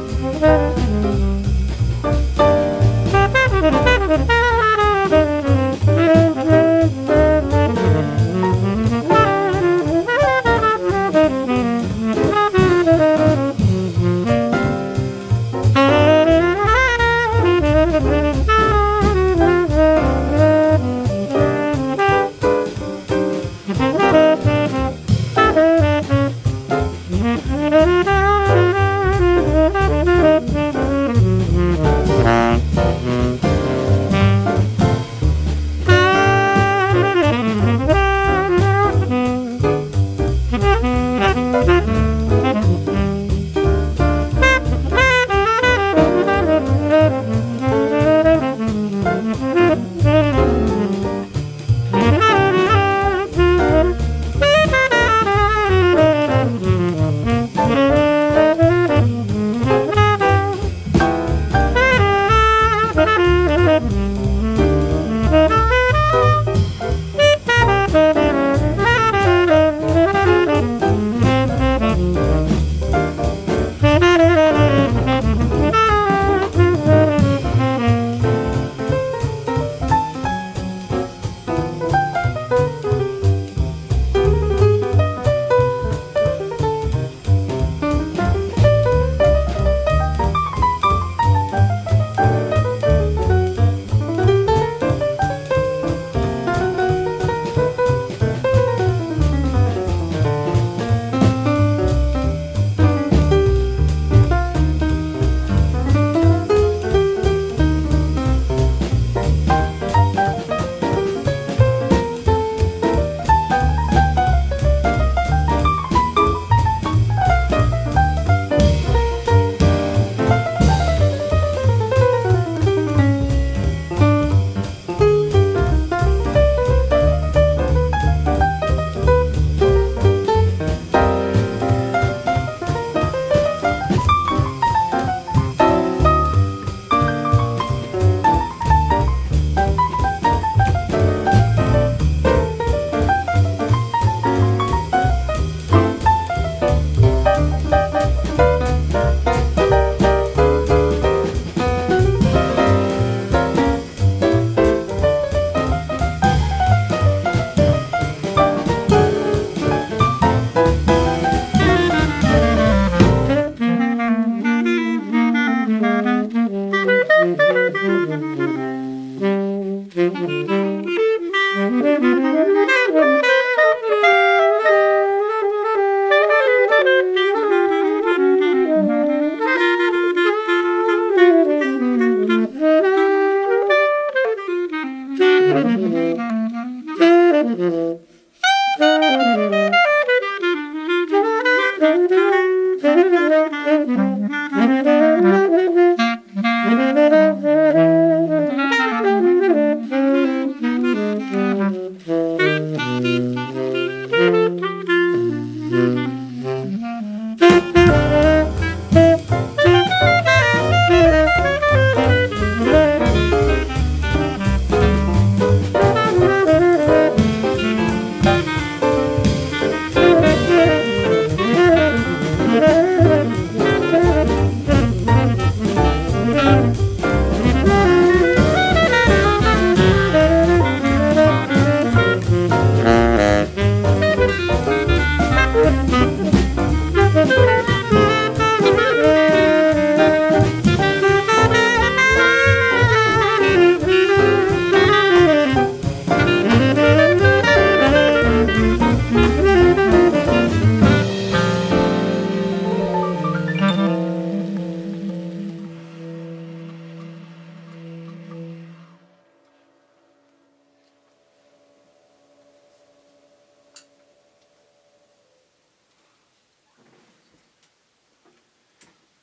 Música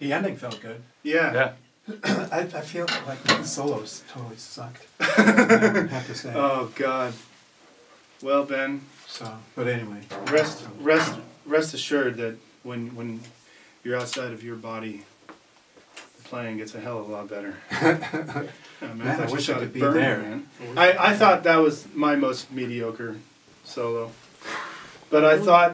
The ending felt good. Yeah. Yeah. I, I feel like the solos totally sucked. I have to say. Oh God. Well, Ben, So, but anyway. rest rest rest assured that when when you're outside of your body, the playing gets a hell of a lot better. Yeah, man, Man, I thought you wish I shot could it be burn, there. man. I, I thought that was my most mediocre solo. But I thought